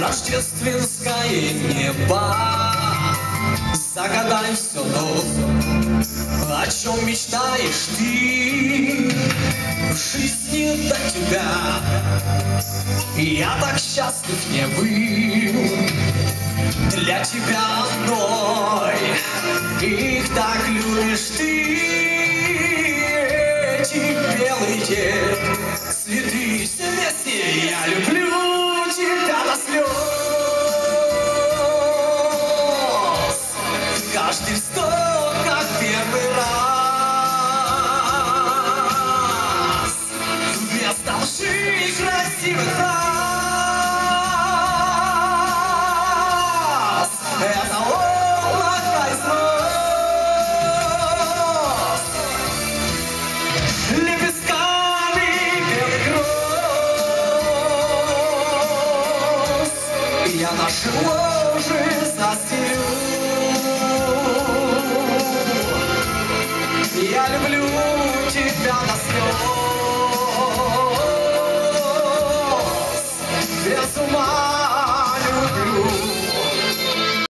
рождественское небо. Загадай все то, о чем мечтаешь ты? В жизни до тебя. Я так счастлив не был. Для тебя одной. Их так любишь ты. Эти белые цветы Все вместе я люблю Наши ложи застелю Я люблю тебя до слез.